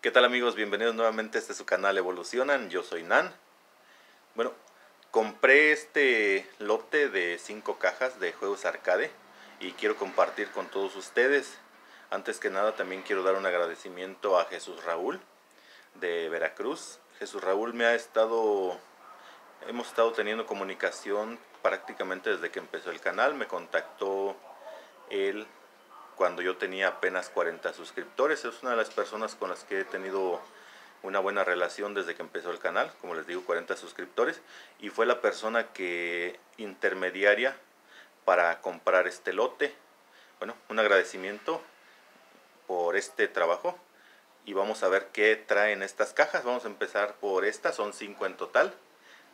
¿Qué tal amigos? Bienvenidos nuevamente a este su canal Evolucionan. Yo soy Nan. Bueno, compré este lote de 5 cajas de juegos arcade y quiero compartir con todos ustedes. Antes que nada también quiero dar un agradecimiento a Jesús Raúl de Veracruz. Jesús Raúl me ha estado, hemos estado teniendo comunicación prácticamente desde que empezó el canal. Me contactó él cuando yo tenía apenas 40 suscriptores. Es una de las personas con las que he tenido una buena relación desde que empezó el canal, como les digo, 40 suscriptores, y fue la persona que intermediaria para comprar este lote. Bueno, un agradecimiento por este trabajo y vamos a ver qué traen estas cajas. Vamos a empezar por esta, son 5 en total.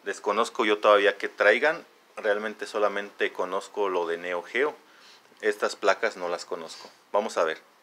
Desconozco yo todavía que traigan, realmente solamente conozco lo de Neo Geo estas placas no las conozco. Vamos a ver.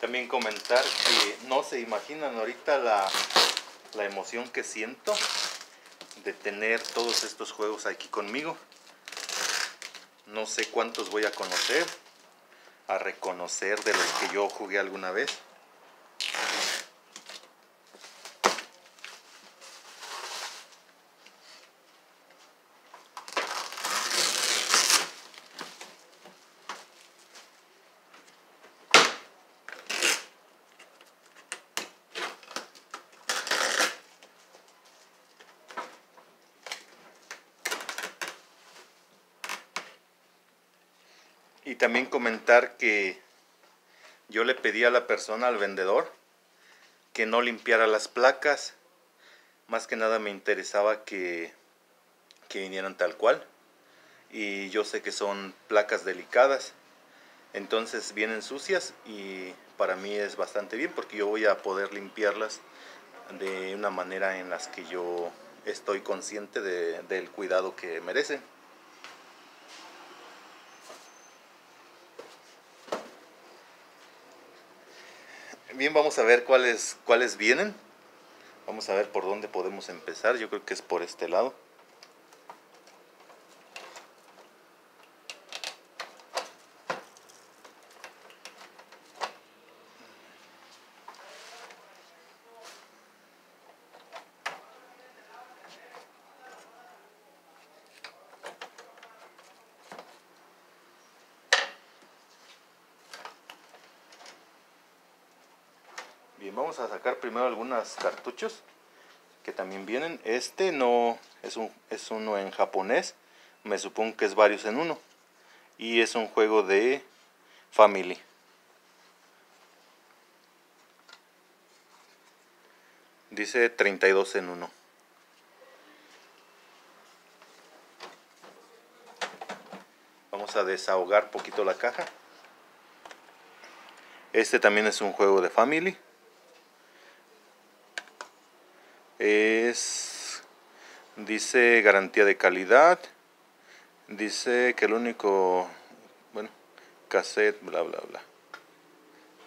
También comentar que no se imaginan ahorita la, la emoción que siento de tener todos estos juegos aquí conmigo. No sé cuántos voy a conocer, a reconocer de los que yo jugué alguna vez. También comentar que yo le pedí a la persona, al vendedor, que no limpiara las placas. Más que nada me interesaba que, que vinieran tal cual. Y yo sé que son placas delicadas. Entonces vienen sucias y para mí es bastante bien porque yo voy a poder limpiarlas de una manera en las que yo estoy consciente de, del cuidado que merecen. Bien, vamos a ver cuáles, cuáles vienen. Vamos a ver por dónde podemos empezar. Yo creo que es por este lado. Vamos a sacar primero algunos cartuchos que también vienen. Este no es, un, es uno en japonés, me supongo que es varios en uno. Y es un juego de Family. Dice 32 en 1. Vamos a desahogar poquito la caja. Este también es un juego de Family. Es dice garantía de calidad dice que el único bueno cassette bla bla bla.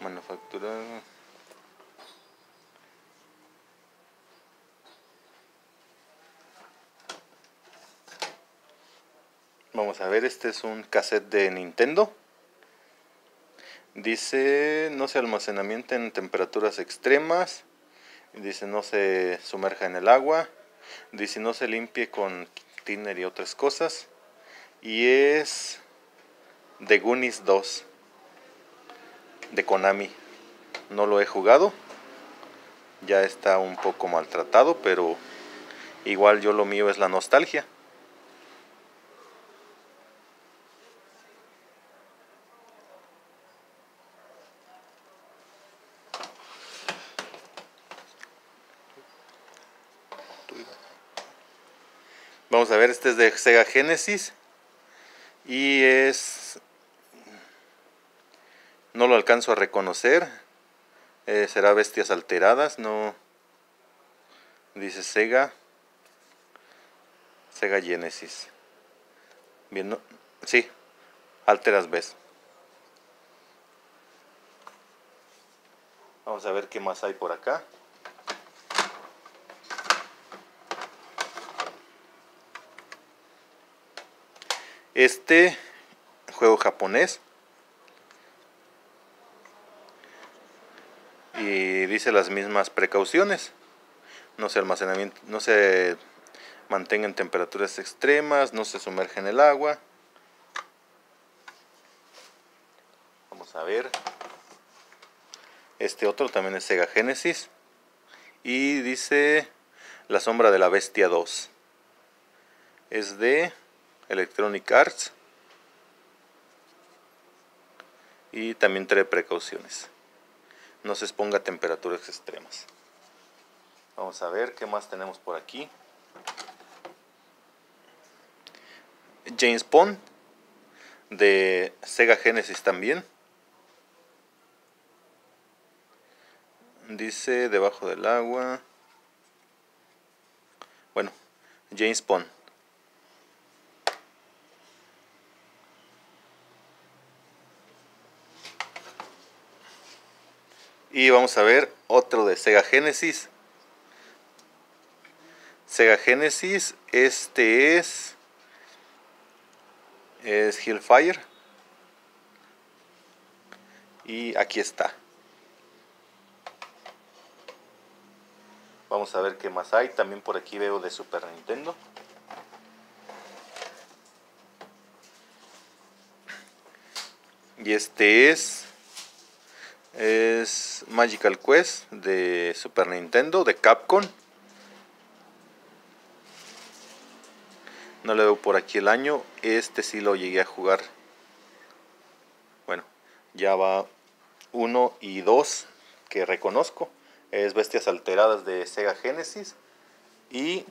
Manufactura vamos a ver este es un cassette de Nintendo. Dice no se almacenamiento en temperaturas extremas Dice no se sumerja en el agua. Dice no se limpie con thinner y otras cosas. Y es de Goonies 2 de Konami. No lo he jugado. Ya está un poco maltratado, pero igual yo lo mío es la nostalgia. Ver, este es de Sega Genesis. Y es... No lo alcanzo a reconocer. Eh, será Bestias Alteradas, no... Dice Sega. Sega Genesis. Bien, no, sí, Alteras ves. Vamos a ver qué más hay por acá. Este juego japonés y dice las mismas precauciones. No se almacenamiento, no se mantenga en temperaturas extremas, no se sumerge en el agua. Vamos a ver. Este otro también es Sega Genesis y dice La sombra de la bestia 2. Es de Electronic Arts. Y también trae precauciones. No se exponga a temperaturas extremas. Vamos a ver qué más tenemos por aquí. James Bond de Sega Genesis también. Dice debajo del agua. Bueno, James Bond. Y vamos a ver otro de Sega Genesis. Sega Genesis, este es es Hellfire. Y aquí está. Vamos a ver qué más hay. También por aquí veo de Super Nintendo. Y este es es Magical Quest de Super Nintendo, de Capcom. No le veo por aquí el año. Este sí lo llegué a jugar Ya va uno y dos que reconozco. Es Bestias Alteradas de Sega Genesis y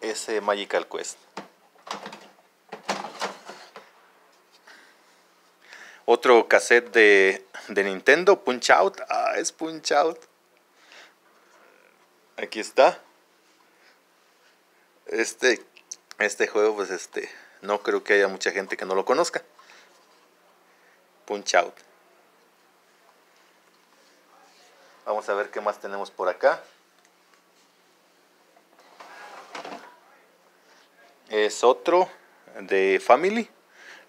ese Magical Quest. Otro cassette de, de Nintendo, Punch Out. Ah, es Punch Out. Aquí está. Este, este juego, pues este, no creo que haya mucha gente que no lo conozca. Punch Out. Vamos a ver qué más tenemos por acá. Es otro de Family,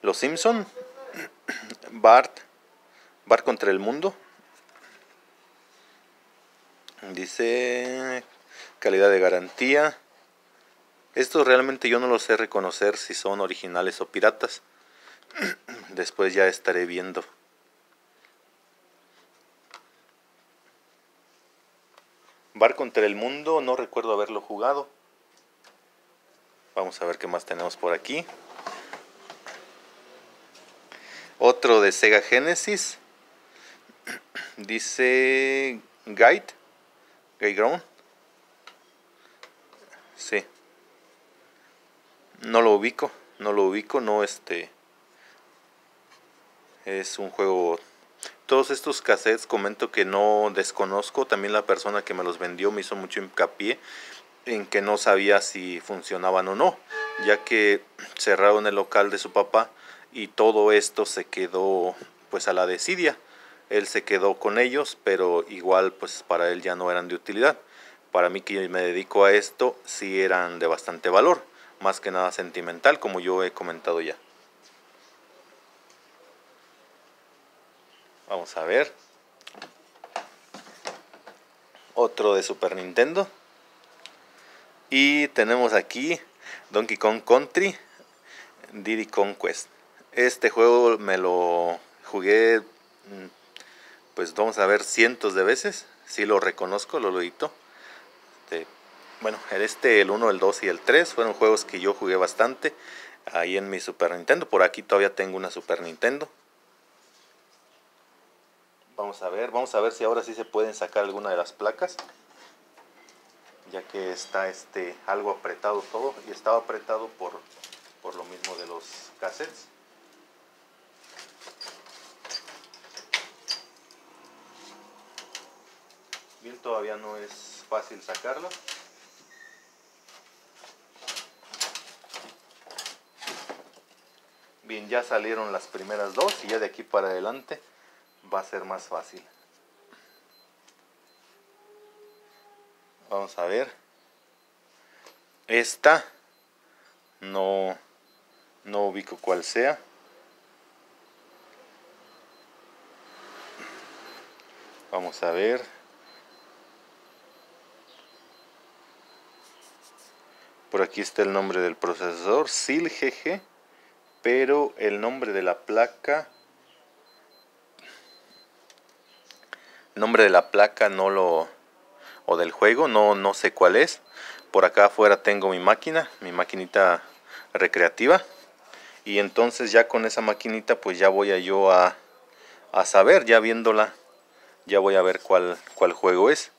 Los Simpson, Bart, Bart contra el mundo. Dice calidad de garantía. Estos realmente yo no los sé reconocer si son originales o piratas. Después ya estaré viendo. Bar contra el mundo, no recuerdo haberlo jugado. Vamos a ver qué más tenemos por aquí. Otro de Sega Genesis. Dice Guide. Guide. Sí. No lo ubico. No lo ubico. No este. Es un juego todos estos cassettes comento que no desconozco, también la persona que me los vendió me hizo mucho hincapié en que no sabía si funcionaban o no, ya que cerraron el local de su papá y todo esto se quedó pues a la desidia. Él se quedó con ellos, pero igual pues para él ya no eran de utilidad. Para mí que me dedico a esto sí eran de bastante valor, más que nada sentimental como yo he comentado ya. Vamos a ver. Otro de Super Nintendo. Y tenemos aquí Donkey Kong Country, Diddy Conquest. Este juego me lo jugué, mm, pues vamos a ver, cientos de veces. Si lo reconozco, lo loito. Este, bueno, este, el 1, el 2 y el 3 fueron juegos que yo jugué bastante ahí en mi Super Nintendo. Por aquí todavía tengo una Super Nintendo. Vamos a ver, vamos a ver si ahora sí se pueden sacar alguna de las placas. Ya que está este algo apretado todo y estaba apretado por, por lo mismo de los cassettes. Todavía no es fácil sacarlo. Bien, ya salieron las primeras dos y ya de aquí para adelante va a ser más fácil. Vamos a ver. Esta no, no ubico cuál sea. Vamos a ver. Por aquí está el nombre del procesador, SIL GG, pero el nombre de la placa nombre de la placa no lo o del juego no no sé cuál es. Por acá afuera tengo mi máquina mi maquinita recreativa. Y entonces ya con esa maquinita pues ya voy a yo a, a saber ya viéndola ya voy a ver cuál cuál juego es.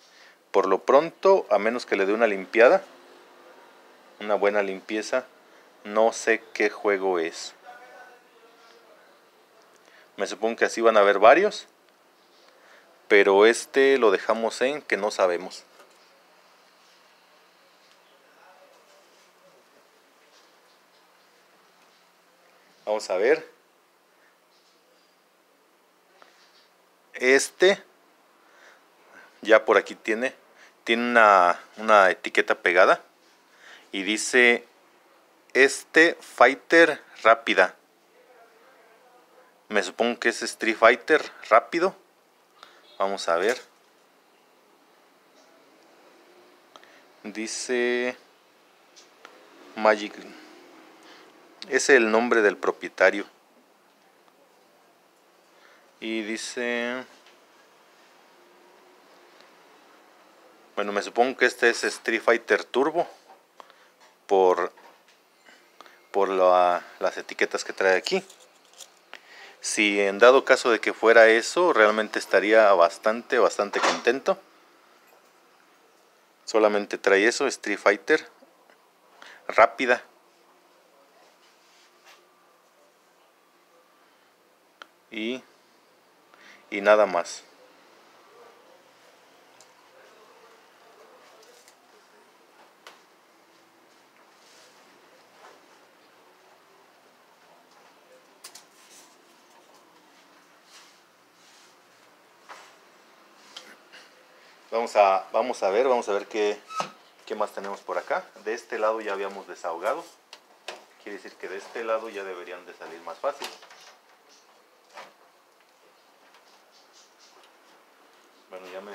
Por lo pronto a menos que le dé una limpiada una buena limpieza no sé qué juego es me supongo que así van a haber varios pero este lo dejamos en que no sabemos. Vamos a ver. Este, ya por aquí tiene, tiene una, una etiqueta pegada y dice, este Fighter rápida. Me supongo que es Street Fighter rápido. Vamos a ver. Dice Magic. Es el nombre del propietario. Y dice... Bueno, me supongo que este es Street Fighter Turbo. Por, por las etiquetas que trae aquí. Si en dado caso de que fuera eso, realmente estaría bastante, bastante contento. Solamente trae eso, Street Fighter. Rápida. Y, y nada más. Vamos a, vamos a ver, vamos a ver qué, qué más tenemos por acá. De este lado ya habíamos desahogado. Quiere decir que de este lado ya deberían de salir más fácil. Bueno, ya me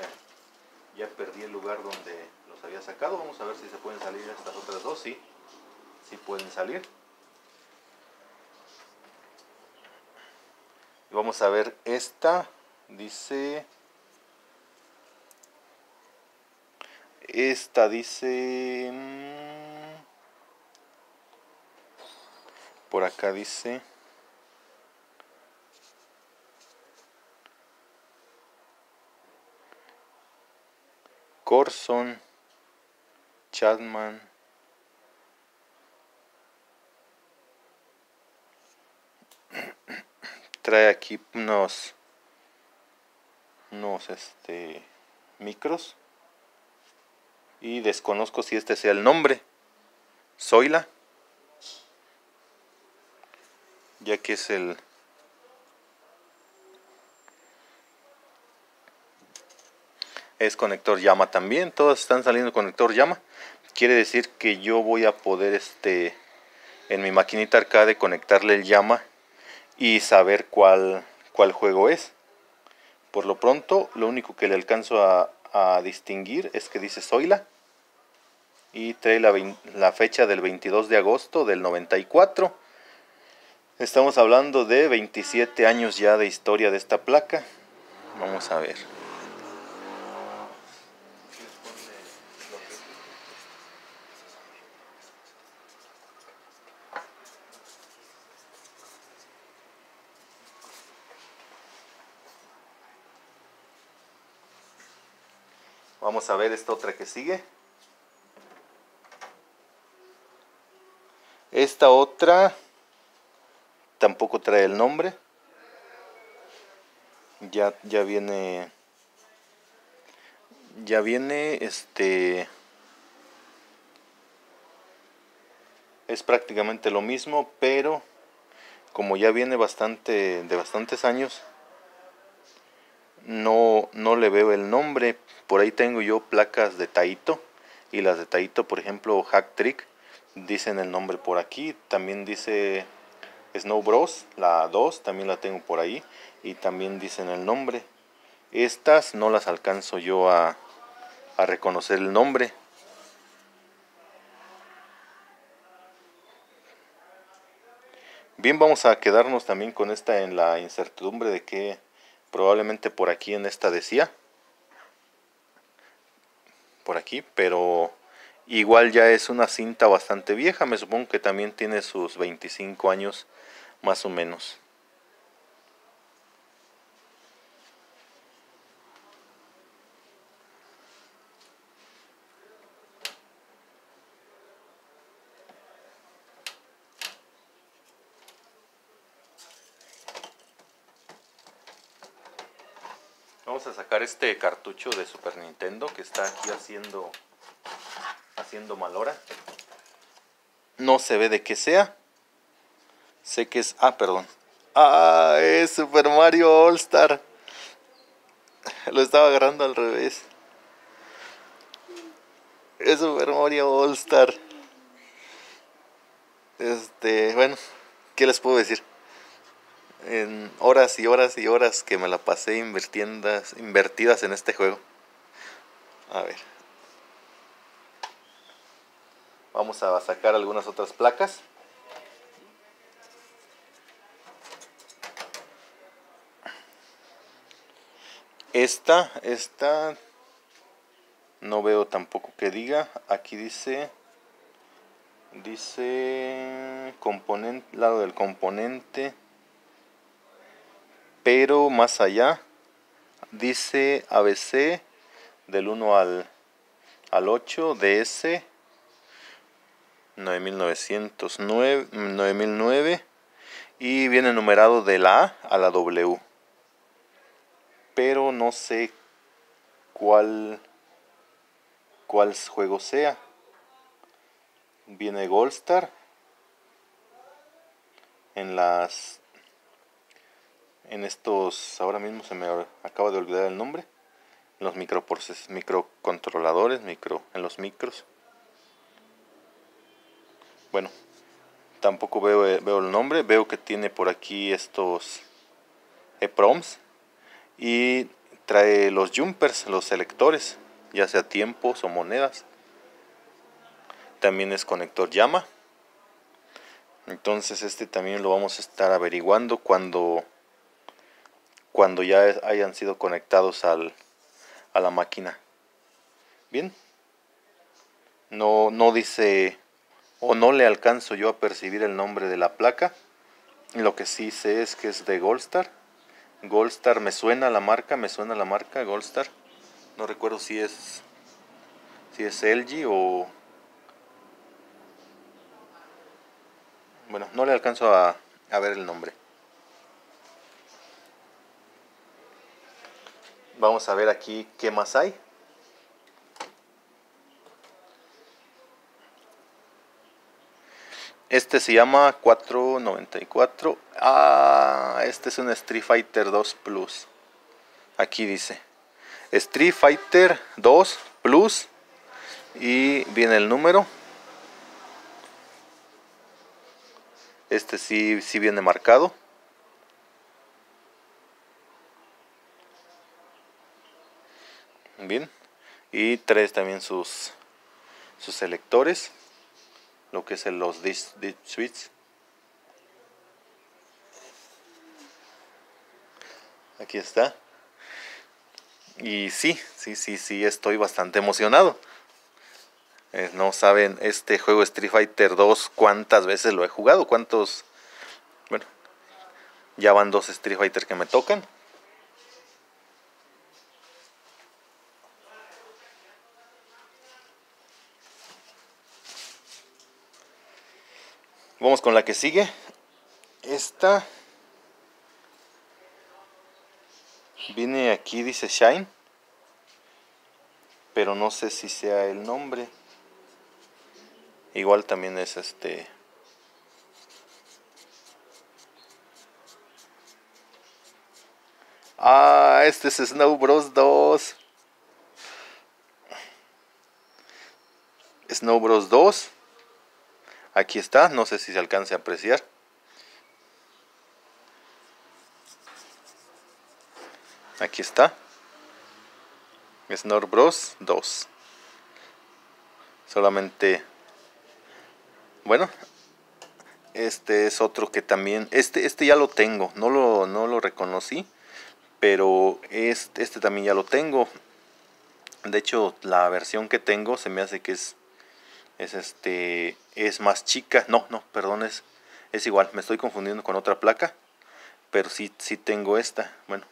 ya perdí el lugar donde los había sacado. Vamos a ver si se pueden salir estas otras dos. Sí, sí pueden salir. Y vamos a ver esta. Dice Esta dice... Mm, por acá dice... Corson, Chadman, trae aquí unos unos este micros y desconozco si este sea el nombre. Zoila. Ya que es el... Es conector llama también. Todos están saliendo conector llama. Quiere decir que yo voy a poder este en mi maquinita arcade conectarle el llama y saber cuál, cuál juego es. Por lo pronto, lo único que le alcanzo a, a distinguir es que dice Zoila y trae la, fecha del 22 de agosto del 94. Estamos hablando de 27 años ya de historia de esta placa. Vamos a ver. Vamos a ver esta otra que sigue. Esta otra tampoco trae el nombre. Ya, ya viene. Ya viene este. Es prácticamente lo mismo, pero como ya viene bastante de bastantes años, no, no le veo el nombre. Por ahí tengo yo placas de Taito y las de Taito, por ejemplo, Hack Trick dicen el nombre por aquí, también dice Snow Bros, la 2, también la tengo por ahí, y también dicen el nombre. Estas no las alcanzo yo a, a reconocer el nombre. Bien, vamos a quedarnos también con esta en la incertidumbre de que probablemente por aquí en esta decía. Por aquí, pero Igual ya es una cinta bastante vieja, me supongo que también tiene sus 25 años más o menos. Vamos a sacar este cartucho de Super Nintendo que está aquí haciendo haciendo mal hora. No se ve de qué sea. Sé que es... Ah, perdón. Ah, es Super Mario All Star. Lo estaba agarrando al revés. Es Super Mario All Star. Este, bueno, ¿qué les puedo decir? En horas y horas y horas que me la pasé invertidas en este juego. A ver. Vamos a sacar algunas otras placas. Esta, esta, no veo tampoco que diga. Aquí dice, dice componente, lado del componente. pero más allá dice ABC del 1 al, al 8 DS 9909, 9009 y viene numerado de la A a la W. Pero no sé cuál cuál juego sea. Viene Goldstar en las en estos ahora mismo se me acaba de olvidar el nombre en los microcontroladores micro en los micros bueno tampoco veo, eh, veo el nombre veo que tiene por aquí estos EPROMs y trae los jumpers los selectores ya sea tiempos o monedas. También es conector llama. Entonces este también lo vamos a estar averiguando cuando cuando ya hayan sido conectados al, a la máquina. Bien. No no dice o no le alcanzo yo a percibir el nombre de la placa lo que sí sé es que es de Goldstar Goldstar me suena la marca me suena la marca Goldstar no recuerdo si es si es LG o Bueno, no le alcanzo a, ver el nombre. Vamos a ver aquí qué más hay. Este se llama 494. Ah, este es un Street Fighter 2 Plus. Aquí dice Street Fighter 2 Plus. Y viene el número Este sí, sí viene marcado. Bien. Y trae también sus, sus selectores. Lo que es el, los dish, switch. Aquí está. Y sí, sí, sí, sí, estoy bastante emocionado. Eh, no saben este juego Street Fighter 2 cuántas veces lo he jugado, cuántos... Bueno, ya van dos Street Fighter que me tocan. Vamos con la que sigue. Esta viene aquí, dice Shine. Pero no sé si sea el nombre. Igual también es este... Ah, este es Snow Bros 2. Snow Bros 2. Aquí está, no sé si se alcance a apreciar. Aquí está. Snow Bros 2. Solamente bueno, este es otro que también, este, este ya lo tengo, no lo, no lo reconocí, pero este, este también ya lo tengo. De hecho, la versión que tengo se me hace que es, es este, es más chica. No, no, perdón, es, es igual, me estoy confundiendo con otra placa, pero sí, sí tengo esta. Bueno,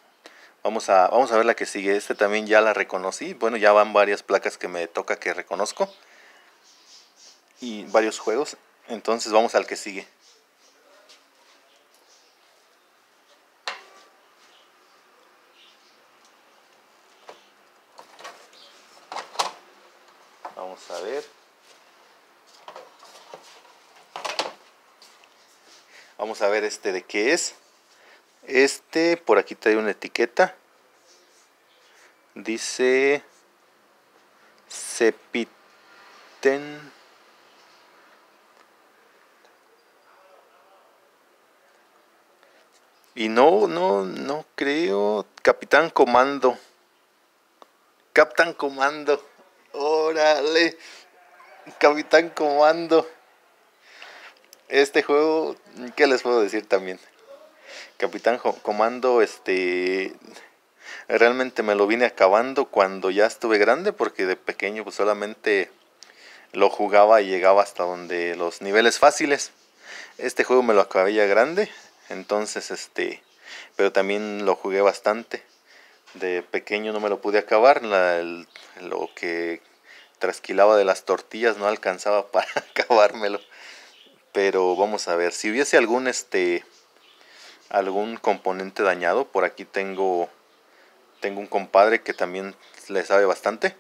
vamos a, vamos a ver la que sigue. Este también ya la reconocí. Bueno, ya van varias placas que me toca que reconozco y varios juegos. Entonces vamos al que sigue. Vamos a ver. Vamos a este de qué es. Este, por aquí trae una etiqueta. Dice Cepiten Y no, no, no creo. Capitán Comando. Capitán Comando. Órale. Capitán Comando. Este juego, ¿qué les puedo decir también? Capitán Comando, este... Realmente me lo vine acabando cuando ya estuve grande porque de pequeño pues solamente lo jugaba y llegaba hasta donde los niveles fáciles. Este juego me lo acabé ya grande, entonces, este, pero también lo jugué bastante. De pequeño no me lo pude acabar, lo que trasquilaba de las tortillas no alcanzaba para acabármelo. Pero vamos a ver, si hubiese algún este algún componente dañado, por aquí tengo tengo un compadre que también le sabe bastante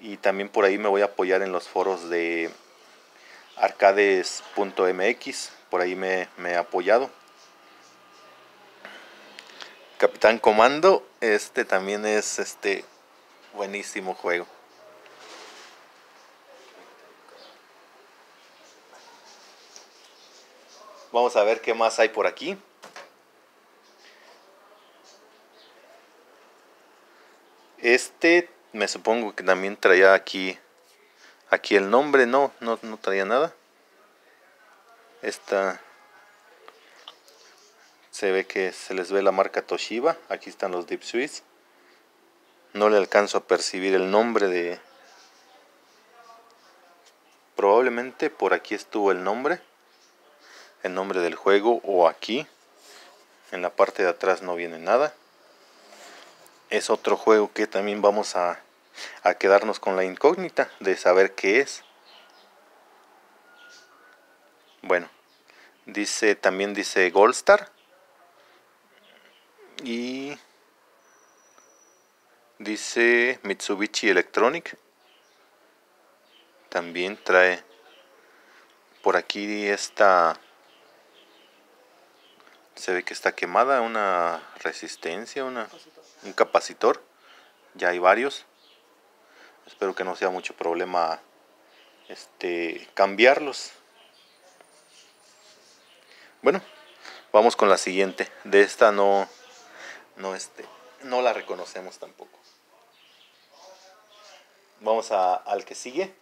y también por ahí me voy a apoyar en los foros de arcades.mx, por ahí me, me he apoyado. Capitán Comando, este también es este buenísimo juego. Vamos a ver qué más hay por aquí. Este me supongo que también traía aquí aquí el nombre, no, no, traía nada. Esta se ve que se les ve la marca Toshiba, aquí están los Deep Swiss. No le alcanzo a percibir el nombre de probablemente por aquí estuvo el nombre el nombre del juego o aquí en la parte de atrás no viene nada. Es otro juego que también vamos a, a quedarnos con la incógnita de saber qué es. Bueno dice también dice Goldstar. Y dice Mitsubishi Electronic. También trae por aquí esta se ve que está quemada una resistencia, una, un capacitor. Ya hay varios. Espero que no sea mucho problema este, cambiarlos. Bueno, vamos con la siguiente. De esta no, no, este, no la reconocemos tampoco. Vamos a, al que sigue.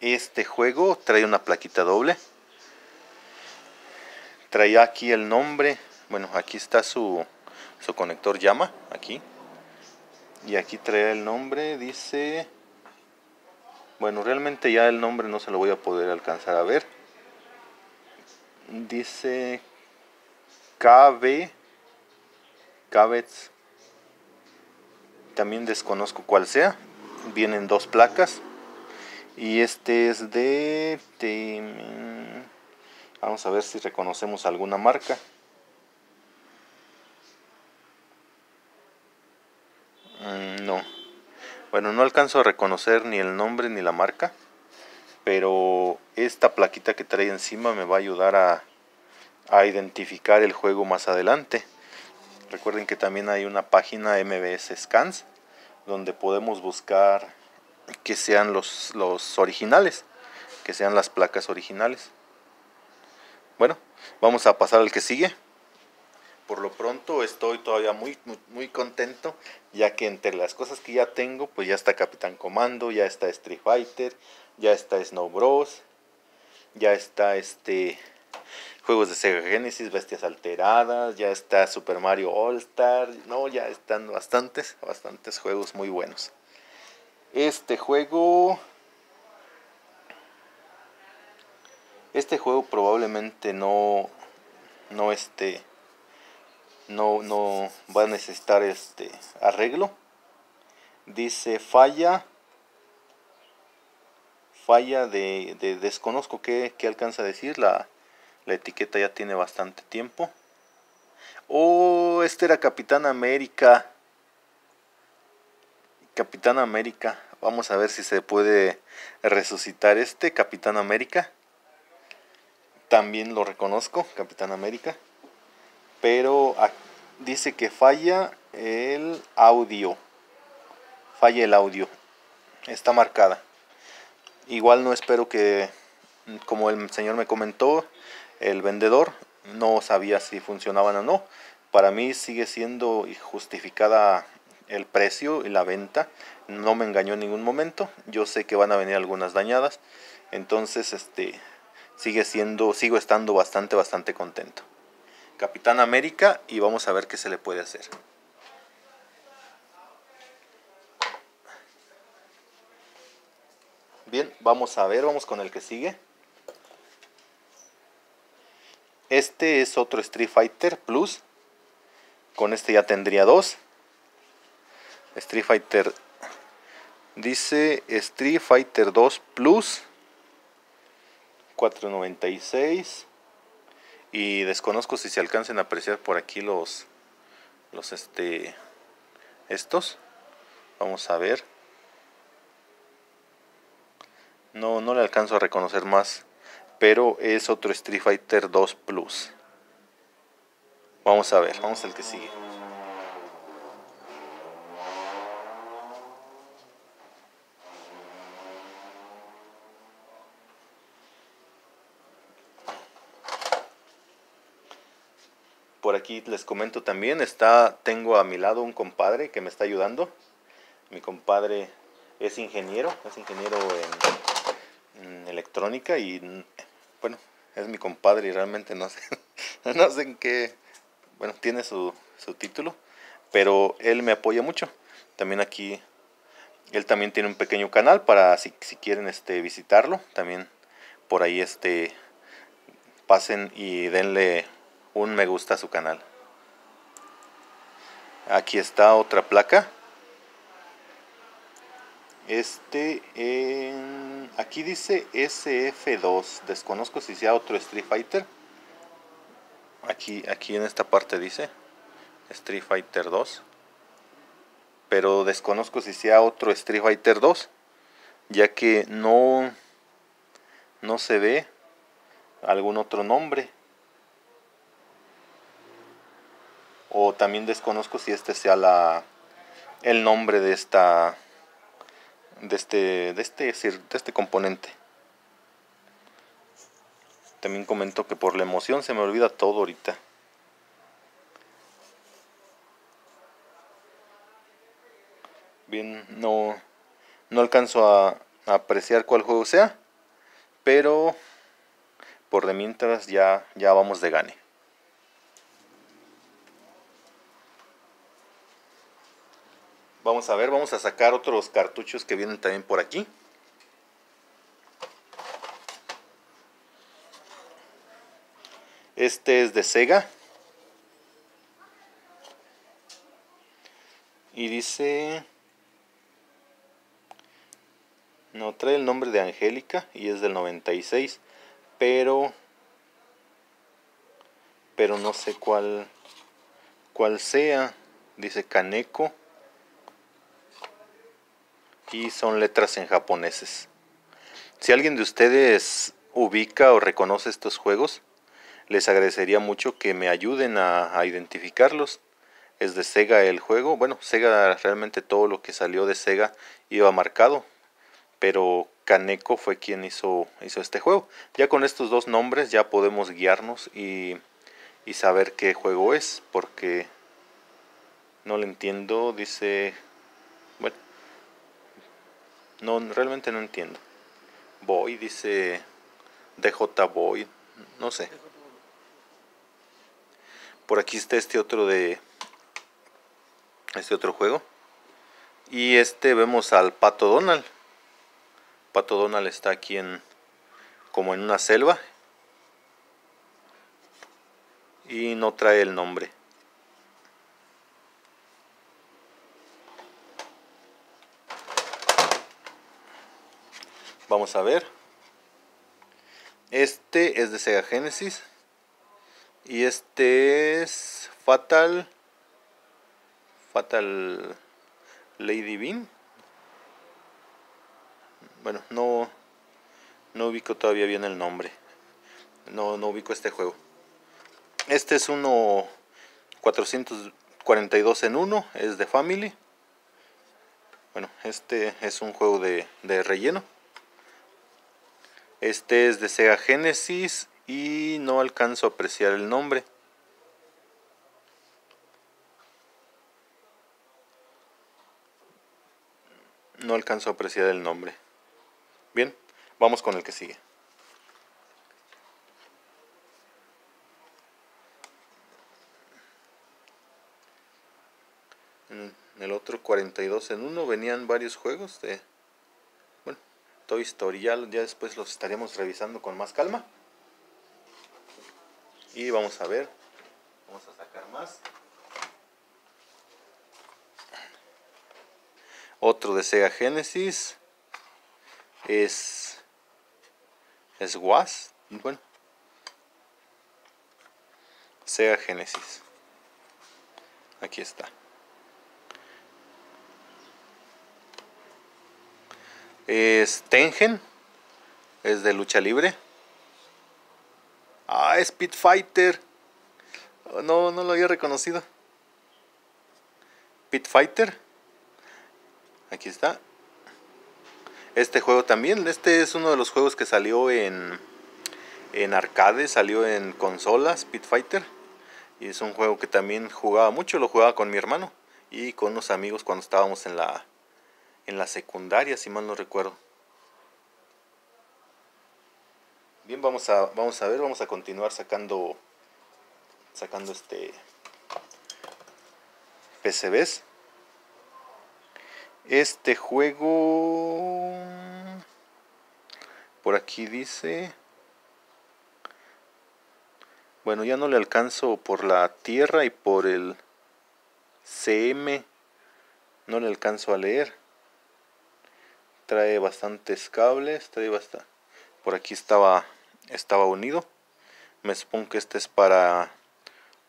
Este juego trae una plaquita doble traía aquí el nombre. Bueno aquí está su, su conector llama aquí. Y aquí trae el nombre dice. Bueno realmente ya el nombre no se lo voy a poder alcanzar a ver. Dice KB Cabets también desconozco cuál sea. Vienen dos placas. Y este es de, de Vamos a ver si reconocemos alguna marca. Mm, no. Bueno, no alcanzo a reconocer ni el nombre ni la marca. Pero esta plaquita que trae encima me va a ayudar a, a identificar el juego más adelante. Recuerden que también hay una página MBS Scans donde podemos buscar que sean los, los originales, que sean las placas originales. Bueno, vamos a pasar al que sigue. Por lo pronto estoy todavía muy, muy, contento, ya que entre las cosas que ya tengo, pues ya está Capitán Comando, ya está Street Fighter, ya está Snow Bros, ya está este juegos de Sega Genesis, Bestias Alteradas, ya está Super Mario All Star, no, ya están bastantes, bastantes juegos muy buenos. Este juego Este juego probablemente no, no este, no, no va a necesitar este arreglo. Dice falla, falla de, de desconozco qué, alcanza a decir, la, la etiqueta ya tiene bastante tiempo. Oh, este era Capitán América. Capitán América. Vamos a ver si se puede resucitar este Capitán América también lo reconozco, Capitán América, pero dice que falla el audio, falla el audio, está marcada. Igual no espero que, como el señor me comentó, el vendedor no sabía si funcionaban o no. Para mí sigue siendo justificada el precio y la venta. No me engañó en ningún momento. Yo sé que van a venir algunas dañadas. Entonces, este, sigue siendo, sigo estando bastante, bastante contento. Capitán América y vamos a ver qué se le puede hacer. Bien, vamos a ver, vamos con el que sigue. Este es otro Street Fighter Plus. Con este ya tendría dos. Street Fighter dice Street Fighter 2 Plus 496 y desconozco si se alcancen a apreciar por aquí los los este estos. Vamos a ver. No no le alcanzo a reconocer más pero es otro Street Fighter 2 Plus. Vamos a ver vamos al que sigue por aquí les comento también, está, tengo a mi lado un compadre que me está ayudando. Mi compadre es ingeniero, es ingeniero en, electrónica y bueno, es mi compadre y realmente no sé, no sé en qué, bueno, tiene su, su título, pero él me apoya mucho. También aquí, él también tiene un pequeño canal para si, si quieren este, visitarlo, también por ahí este, pasen y denle un me gusta a su canal. Aquí está otra placa. Este, en, aquí dice SF2. Desconozco si sea otro Street Fighter. Aquí, aquí en esta parte dice Street Fighter 2. Pero desconozco si sea otro Street Fighter 2. Ya que no, no se ve algún otro nombre. O también desconozco si este sea la el nombre de esta de este de este de este componente. También comento que por la emoción se me olvida todo ahorita. Bien no no alcanzo a, apreciar cuál juego sea pero por de mientras ya ya vamos de gane Vamos a ver, vamos a sacar otros cartuchos que vienen también por aquí. Este es de Sega. Y dice... No, trae el nombre de Angélica y es del 96. Pero... Pero no sé cuál... Cuál sea. Dice Kaneko y son letras en japoneses. Si alguien de ustedes ubica o reconoce estos juegos, les agradecería mucho que me ayuden a, identificarlos. Es de Sega el juego. Bueno, Sega realmente todo lo que salió de Sega iba marcado. Pero Kaneko fue quien hizo, hizo este juego. Ya con estos dos nombres ya podemos guiarnos y, y saber qué juego es. Porque no le entiendo. Dice no, realmente no entiendo. Boy, dice DJ Boy, no sé. Por aquí está este otro de este otro juego. Y este vemos al Pato Donald. Pato Donald está aquí en como en una selva. Y no trae el nombre. Vamos a ver. Este es de Sega Genesis. Y este es Fatal. Fatal Lady Bean. Bueno, no, no ubico todavía bien el nombre. No, no ubico este juego. Este es uno 442 en 1. Es de Family. Bueno, este es un juego de, de relleno. Este es de Sega Genesis y no alcanzo a apreciar el nombre. No alcanzo a apreciar el nombre. Bien, vamos con el que sigue. En el otro 42 en 1 venían varios juegos de Story. Ya, después los estaremos revisando con más calma. Y vamos a ver. Vamos a sacar más. Otro de Sega Genesis. Es. Es Was. Bueno. Sega Genesis. Aquí está. Es Tengen. Es de lucha libre. Ah, es Fighter. No, no lo había reconocido. Pit Fighter. Aquí está. Este juego también. Este es uno de los juegos que salió en, en arcade. Salió en consolas. Pit Fighter. Y es un juego que también jugaba mucho. Lo jugaba con mi hermano. Y con unos amigos cuando estábamos en la, en la secundaria, si mal no recuerdo. Bien, vamos a, vamos a ver, vamos a continuar sacando, sacando este PCBs. Este juego, por aquí dice, bueno, ya no le alcanzo por la tierra y por el CM, no le alcanzo a leer trae bastantes cables, trae bastante. Por aquí estaba, estaba unido. Me supongo que este es para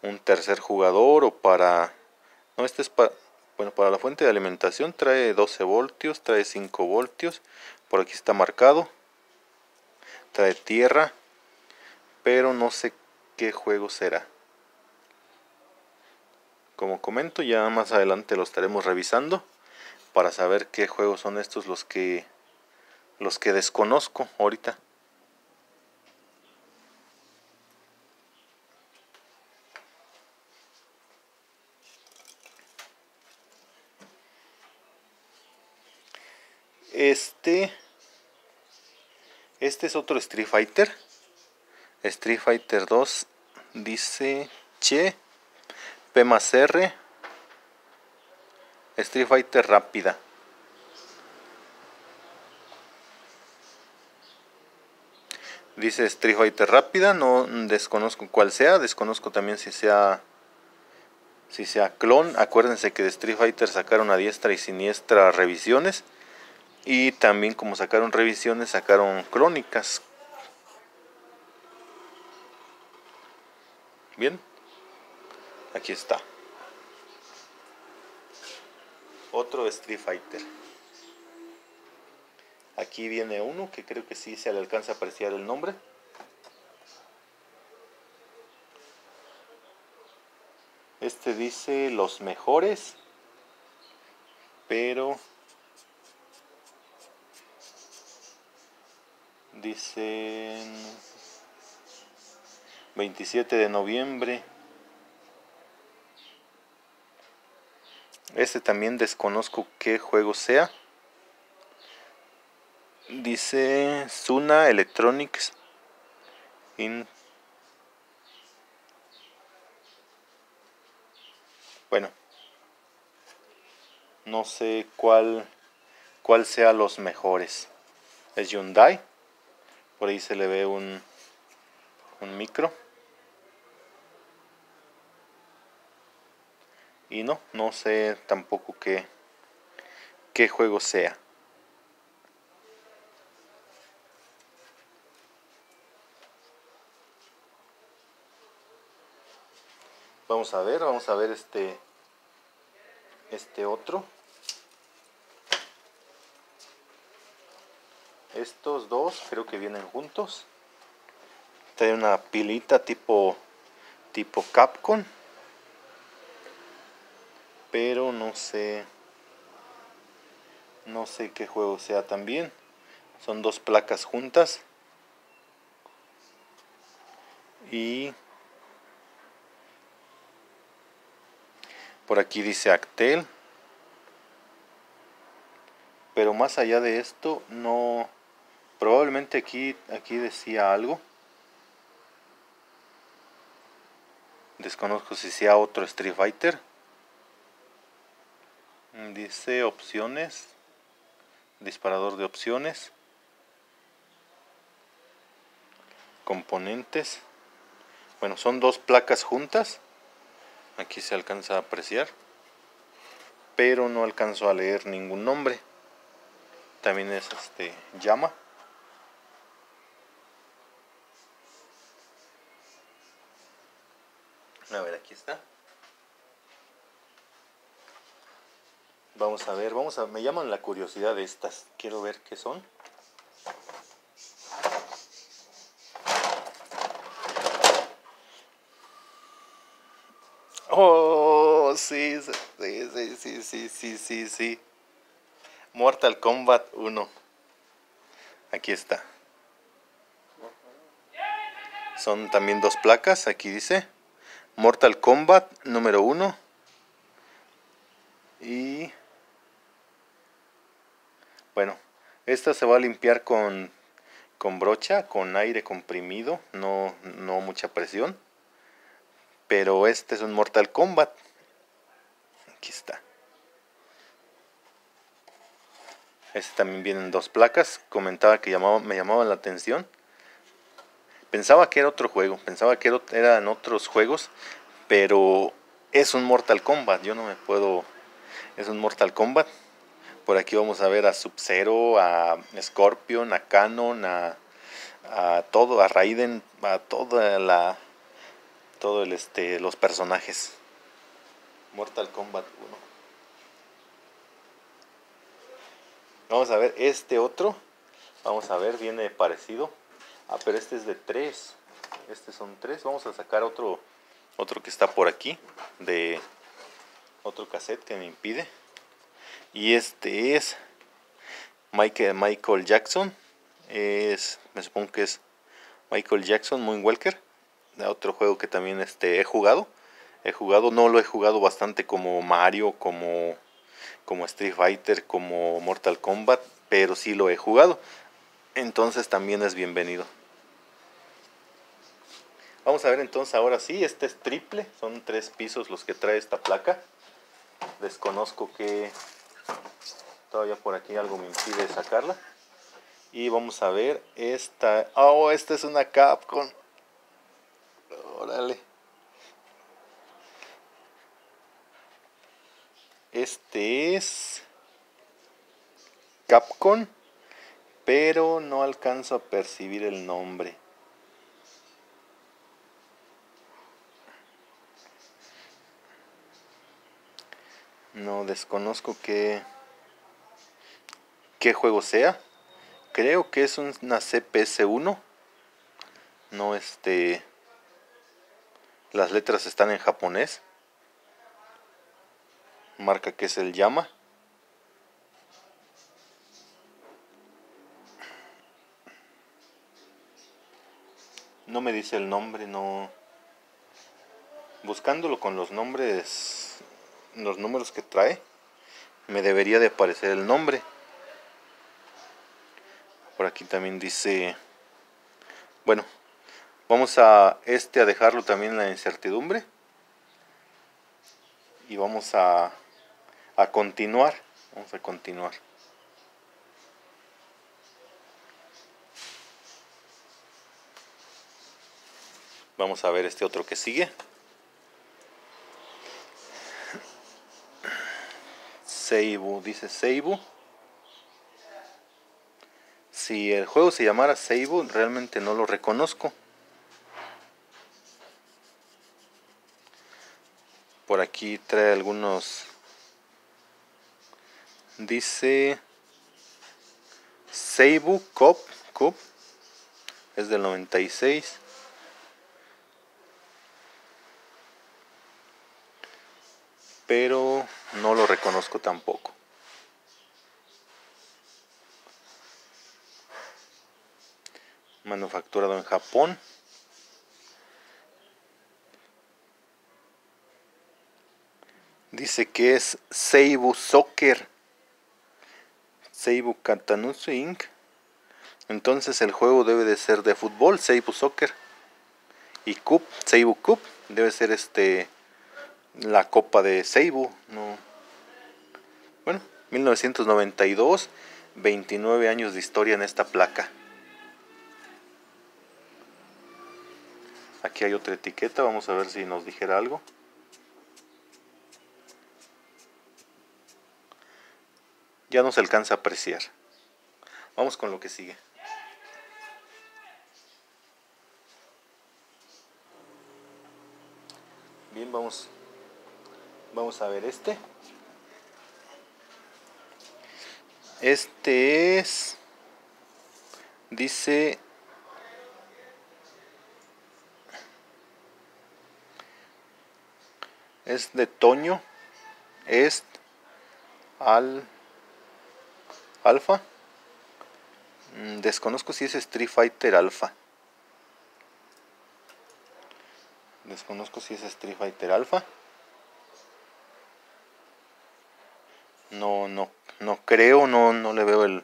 un tercer jugador o para... No, este es para... Bueno, para la fuente de alimentación trae 12 voltios, trae 5 voltios. Por aquí está marcado. Trae tierra. Pero no sé qué juego será. Como comento, ya más adelante lo estaremos revisando para saber qué juegos son estos los que los que desconozco ahorita. Este este es otro Street Fighter. Street Fighter 2 dice Che P más R Street Fighter rápida. Dice Street Fighter rápida, no desconozco cuál sea, desconozco también si sea si sea clon. Acuérdense que de Street Fighter sacaron a diestra y siniestra revisiones y también como sacaron revisiones sacaron crónicas. Bien. Aquí está otro Street Fighter. Aquí viene uno que creo que sí se le alcanza a apreciar el nombre. Este dice los mejores, pero dicen 27 de noviembre Este también desconozco qué juego sea. Dice Suna Electronics Bueno. No sé cuál cuál sea los mejores. Es Hyundai. Por ahí se le ve un un micro. Y no, no sé tampoco qué, qué juego sea. Vamos a ver, vamos a ver este este otro. Estos dos creo que vienen juntos. Trae una pilita tipo tipo Capcom pero no sé no sé qué juego sea también. Son dos placas juntas. Y por aquí dice Actel. Pero más allá de esto no probablemente aquí aquí decía algo. Desconozco si sea otro Street Fighter Dice opciones, disparador de opciones, componentes. Bueno, son dos placas juntas. Aquí se alcanza a apreciar. Pero no alcanzo a leer ningún nombre. También es este llama. A ver, aquí está. Vamos a ver, vamos a. Me llaman la curiosidad de estas. Quiero ver qué son. Oh, sí, sí, sí, sí, sí, sí, sí, sí. Mortal Kombat 1. Aquí está. Son también dos placas, aquí dice. Mortal Kombat número 1. Y bueno, esta se va a limpiar con, con brocha, con aire comprimido, no, no mucha presión. Pero este es un Mortal Kombat. Aquí está. Este también viene en dos placas. Comentaba que llamaba, me llamaban la atención. Pensaba que era otro juego. Pensaba que eran otros juegos. Pero es un Mortal Kombat. Yo no me puedo... Es un Mortal Kombat. Por aquí vamos a ver a Sub-Zero, a Scorpion, a Canon, a, a todo, a Raiden, a toda la todo el este los personajes. Mortal Kombat 1. Vamos a ver este otro. Vamos a ver, viene parecido. Ah, pero este es de 3. Este son 3. Vamos a sacar otro otro que está por aquí de otro cassette que me impide. Y este es Michael, Jackson. Es, me supongo que es Michael Jackson, Moon Walker otro juego que también este, he jugado. He jugado, no lo he jugado bastante como Mario, como, como Street Fighter, como Mortal Kombat, pero sí lo he jugado. Entonces también es bienvenido. Vamos a ver entonces ahora sí, este es triple, son tres pisos los que trae esta placa. Desconozco que todavía por aquí algo me impide sacarla. Y vamos a ver esta, oh, esta es una Capcom. Órale. Este es Capcom, pero no alcanzo a percibir el nombre. No desconozco qué qué juego sea. Creo que es una CPS1. No este las letras están en japonés. Marca que es el llama. No me dice el nombre, no. Buscándolo con los nombres, los números que trae, me debería de aparecer el nombre. Por aquí también dice, bueno, Vamos a este a dejarlo también en la incertidumbre. Y vamos a, a continuar. Vamos a continuar. Vamos a ver este otro que sigue. Seibu, dice Seibu. Si el juego se llamara Seibu, realmente no lo reconozco. por aquí trae algunos dice Seibu Cup Cup es del 96 pero tampoco manufacturado en Japón Dice que es Seibu Soccer. Seibu Katanutsu Inc. Entonces el juego debe de ser de fútbol, Seibu Soccer. Y Cup, Seibu Cup, debe ser este la copa de Seibu, no. Bueno, 1992, 29 años de historia en esta placa. Aquí hay otra etiqueta, vamos a ver si nos dijera algo. Ya no se alcanza a apreciar. Vamos con lo que sigue. Bien, vamos vamos a ver este. Este es dice es de Toño es al alfa. Mm, desconozco si es Street Fighter Alpha. Desconozco si es Street Fighter Alpha. No no no creo no no le veo el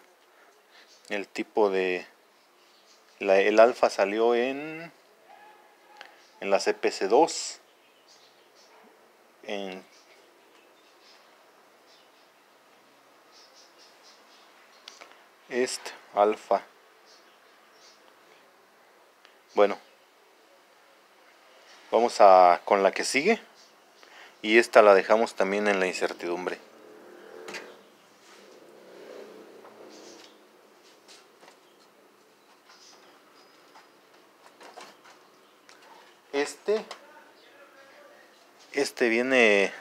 el tipo de el alfa salió en en la CPC 2 en este alfa. Bueno vamos a con la que sigue y esta la dejamos también en la incertidumbre este este viene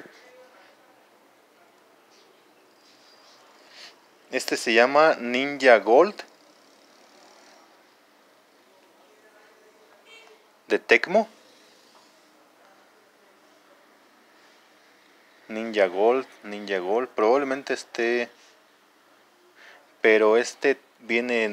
este se llama Ninja Gold de Tecmo. Ninja Gold Ninja Gold probablemente esté pero este viene